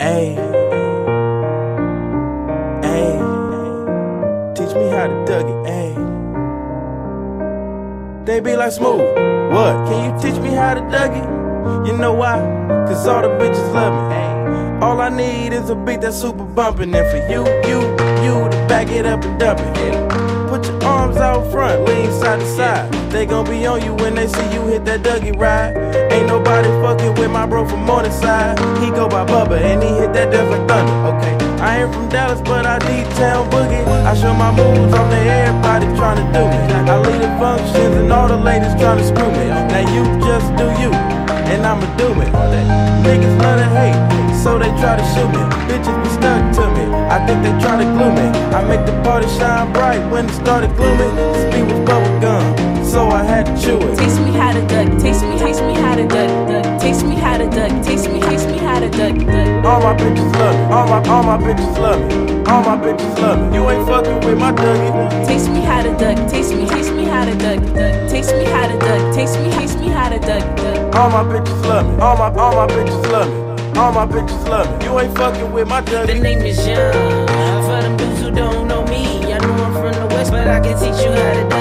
Ayy, ayy, teach me how to Dougie, ayy. They be like smooth, what? Can you teach me how to Dougie? You know why? Cause all the bitches love me. Ayy. All I need is a beat that's super bumpin', and for you, you, you to back it up and dump it. Put your arms out front, lean side to side. They gon' be on you when they see you hit that Dougie ride. Ain't nobody fucking with my bro from Morningside. He go by I D-town boogie. I show my moves on to everybody to do me. I lead the functions and all the ladies trying to screw me. Now you just do you, and I'ma do it. Niggas love to hate, so they try to shoot me. Bitches be stuck to me. I think they try to glue me. I make the party shine bright when it started gloomy. This beat was bubble gum, so I had to chew it. Taste me how to duck, taste me how my bitches love me. All my all my bitches love me. All my bitches love me. You ain't fucking with my Dougie. Taste me how to duck, taste me, taste me how to duck, duck. Taste me how to duck, taste me, taste me how to duck, duck. All my bitches love me. All my all my bitches love me. All my bitches love me. You ain't fucking with my The name is Young. For them dudes who don't know me, I know I'm from the west, but I can teach you how to Dougie.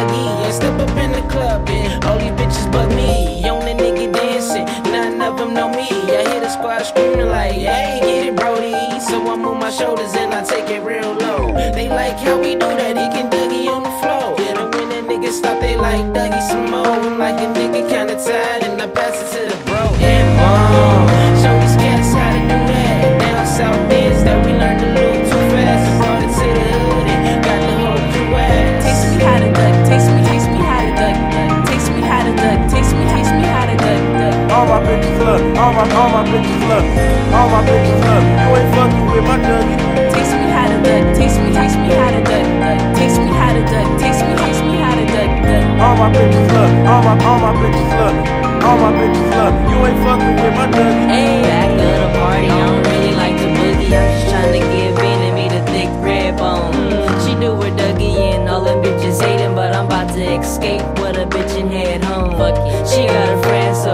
I take it real low. They like how we do that, he can Dougie on the floor. And when the niggas stop, they like Dougie some more. I'm like a nigga kinda tired and I pass it to the bro. And boom, show these cats how to do that. Down south is that we learned to move too fast. And brought it to the hood and got the whole crew ass. Taste me how to duck, taste me, taste me how to duck, duck. Taste me how to duck, taste me, taste me how to duck, duck. All my bitches love. All my all my bitches love. All my bitches love. You ain't fucking with my Dougie. Taste me how to duck, taste me, taste me how to duck, duck. Taste me how to duck, taste me, taste me how to duck, duck. All my bitches love. All my all my bitches love. All my bitches love. You ain't fucking with my Dougie. Hey, back of the party, I don't really like the boogie. I'm just tryna give in and meet a thick red bone. She do her Dougie and all them bitches hating, but I'm about to escape with a bitch and head home. Fuck it. She got a friend, so